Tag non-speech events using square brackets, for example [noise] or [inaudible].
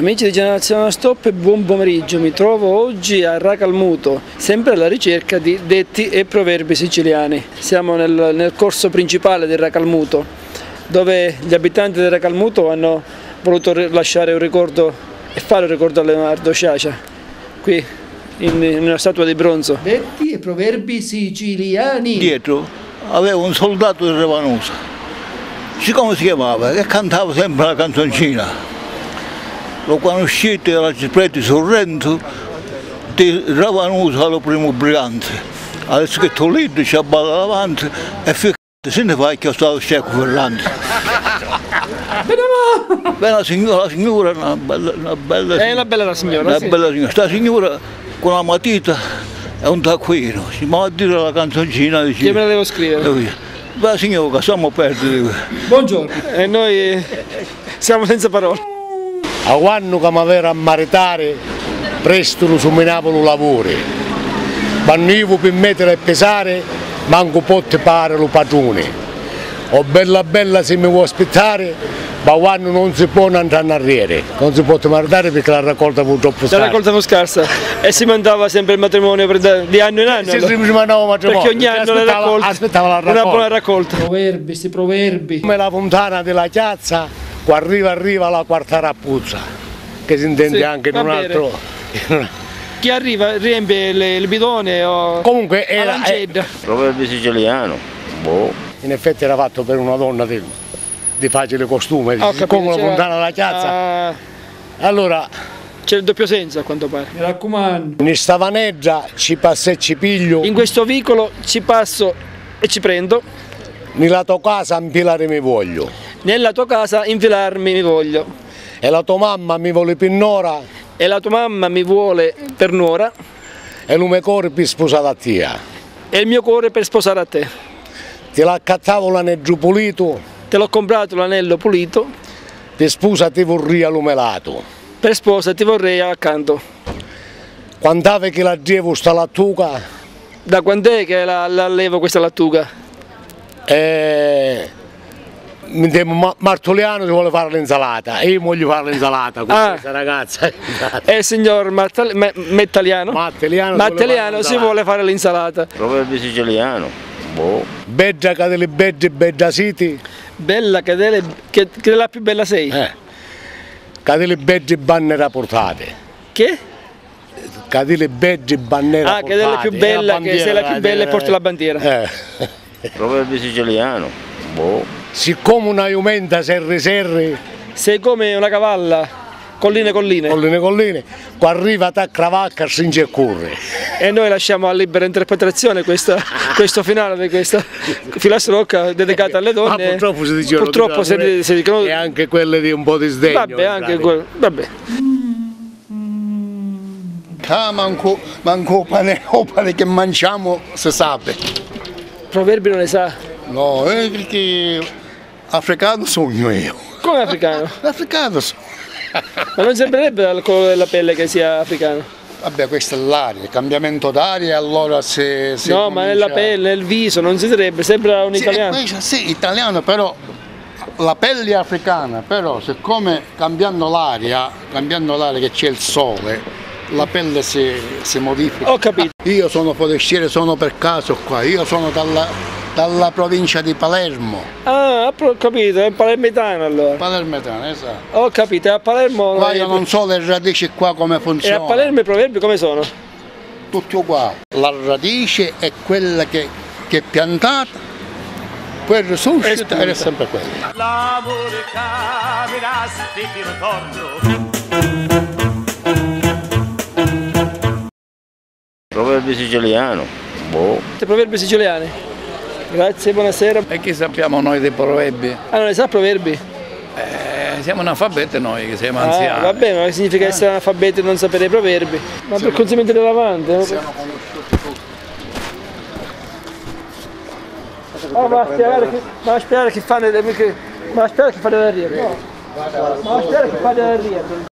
Amici di Generazionale Stop, buon pomeriggio. Mi trovo oggi a Racalmuto, sempre alla ricerca di detti e proverbi siciliani. Siamo nel, nel corso principale del Racalmuto, dove gli abitanti del Racalmuto hanno voluto lasciare un ricordo e fare un ricordo a Leonardo Sciacia, qui in, in una statua di bronzo. Detti e proverbi siciliani. Dietro aveva un soldato di Revanusa, siccome si chiamava, che cantava sempre la canzoncina lo conoscete alla Cipreti Sorrento di Ravanusa al primo brigante. Ha scritto lì, ci ha davanti e finché se ne fa che stavo scecco Ferrante. Beh, la signora, la signora, una bella, una bella, È una bella la signora, una sì. bella signora. Sta signora con la matita e un taccuino, si va a dire la canzoncina. Dice, Che me la devo scrivere. Beh, signora, stiamo perdendo. Buongiorno. E noi siamo senza parole. A quando che mi aveva a maritare presto lo suminavo lavori quando io per mettere e pesare manco potte pare lo padrone o bella bella se mi vuoi aspettare ma quando non si può andare in arriere non si può maritare perché la raccolta purtroppo La scarsa raccolta fu scarsa e si mandava sempre il matrimonio per di anno in anno. se allora. si mandava matrimonio Perché ogni anno la aspettava, raccolta, aspettava la una raccolta buona raccolta. Proverbi, sti proverbi. come la fontana della chiazza quando arriva arriva la quarta rappuzza che si intende Sì, anche in un bene. altro Chi arriva riempie le- il bidone o comunque la era, eh, lancetta. Proverbio siciliano. Boh. in effetti era fatto per una donna di, di facile costume, ho capito, come la fontana della chiazza. Ah, Allora, c'è il doppio senso a quanto pare. Mi raccomando. in sta vaneggia ci passa e ci piglio, In questo vicolo ci passo e ci prendo. nella tua casa impilare mi voglio, Nella tua casa infilarmi mi voglio. e la tua mamma mi vuole pinnora, E la tua mamma mi vuole per nuora e il mio cuore per sposare a te. e il mio cuore per sposare a te. Ti l'accattavo l'anello pulito, Te l'ho comprato l'anello pulito, ti sposa ti vorrei lumelato. per sposa ti vorrei accanto. Quant'ave che la devo sta lattuga, Da quant'è che la, la allevo questa lattuga? e Ma- Martoliano ti vuole fare l'insalata, e io voglio fare l'insalata con Ah. questa ragazza. E il signor Martal- Me- Mettaliano? Matteliano, Matteliano si vuole fare l'insalata. Proverbio siciliano. Boh. Beggia che delle begge beggia siti, Bella che, delle, che, che la più bella sei. eh. che delle begge banne rapportate. Che? Che delle begge banne Ah, rapportate. che delle più bella, che sei la più bella e porti la bandiera. Eh. Proverbio siciliano. Boh. Siccome una jumenta serri serri, Sei come una cavalla, colline colline. colline colline, qua arriva ta cravacca stringe e corre. E noi lasciamo a libera interpretazione questa- [laughs] questo finale di questa filastrocca dedicata alle Ma donne. purtroppo si dicono Purtroppo si, pure- si dicono. E anche quelle di un po' di sdegno. Vabbè, anche entrate. quel- vabbè. Ah, manco, manco pane, [laughs] o pane che mangiamo si sa. Proverbi non ne sa. No, eh, perché africano sono io. Come africano? [laughs] Africano sono. Ma non sembrerebbe dal colore della pelle che sia africano. Vabbè, questa è l'aria, cambiamento d'aria, allora se... se No, ma nella comincia- pelle, nel viso, non si direbbe, sembra un Sì, italiano. eh, sì, italiano, però la pelle è africana, però siccome cambiando l'aria, cambiando l'aria che c'è il sole, la pelle si, si modifica. Ho capito. Io sono forestiere, sono per caso qua, io sono dalla, dalla provincia di Palermo, Ah, ho capito, è palermitano allora. palermetano, esatto. Ho capito, a Palermo. Qua io non so le radici qua come E a funzionano, Palermo i proverbi come sono? tutti uguali. La radice è quella che, che è piantata, poi risuscita ed è sempre quella. L'amore capirà ti ritorno Proverbio siciliano. Boh. I proverbi siciliani. Grazie, buonasera. E che sappiamo noi dei proverbi? Ah, non ne sa proverbi? Eh, siamo analfabeti noi che siamo Ah, anziani. vabbè, ma che significa essere analfabeti e non sapere i proverbi? Ma per consumiente della lavante? Ah, ma a spiegare che, ma spiegare che fanno le che, ma spiegare che fanno ria. No. Ma spiegare che fanno da ria.